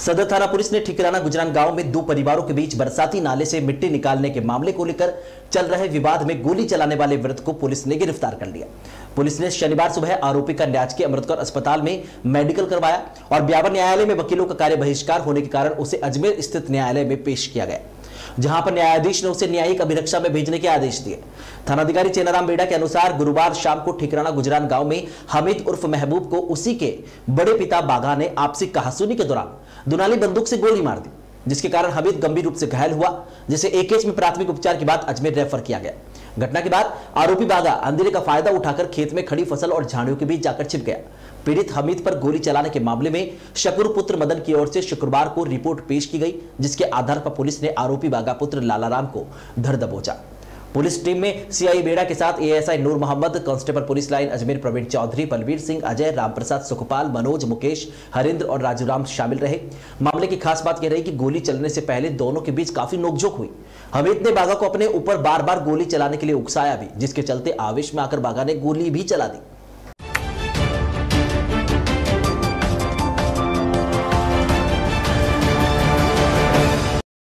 सदर थाना पुलिस ने ठिकराना गुजरान गाँव में दो परिवारों के बीच बरसाती नाले से मिट्टी निकालने के मामले को लेकर चल रहे विवाद में गोली चलाने वाले वृद्ध को पुलिस ने गिरफ़्तार कर लिया। पुलिस ने शनिवार सुबह आरोपी का न्याजकी अमृतकर अस्पताल में मेडिकल करवाया और ब्यावर न्यायालय में वकीलों का कार्य बहिष्कार होने के कारण उसे अजमेर स्थित न्यायालय में पेश किया गया। जहाँ पर न्यायाधीश ने उसे न्यायिक अभिरक्षा में भेजने के आदेश दिए। थानाधिकारी चेनाराम बेड़ा के अनुसार गुरुवार शाम को ठिकराना गुजरान गाँव में हमिद उर्फ़ महबूब को उसी के बड़े पिता बाघा ने आपसी कहासुनी के दौरान दुनाली बंदूक से गोली मार दी, जिसके कारण हमिद गंभीर रूप से घायल हुआ, जिसे एक में प्राथमिक उपचार के बाद अजमेर रेफर किया गया। घटना के बाद आरोपी बाघा अंधेरे का फ़ायदा उठाकर खेत में खड़ी फ़सल और झाड़ियों के बीच जाकर छिप गया। पीड़ित हमीद पर गोली चलाने के मामले में शकुर पुत्र मदन की ओर से शुक्रवार को रिपोर्ट पेश की गई, जिसके आधार पर पुलिस ने आरोपी बागा पुत्र लालाराम को धर दबोचा। पुलिस टीम में सीआई बेड़ा के साथ ASI Noor Mohammad, constable police line Ajmer Praveen Chaudhary, Balveer Singh, Ajay, Ramprasad Sukhpal, Manoj, Mukesh, Harindra और राजू राम शामिल रहे। मामले की खास बात यह रही कि गोली चलने से पहले दोनों के बीच काफ़ी नोकझोंक हुई। हमीद ने बाघा को अपने ऊपर बार बार गोली चलाने के लिए उकसाया भी, जिसके चलते आवेश में आकर बाघा ने गोली भी चला दी।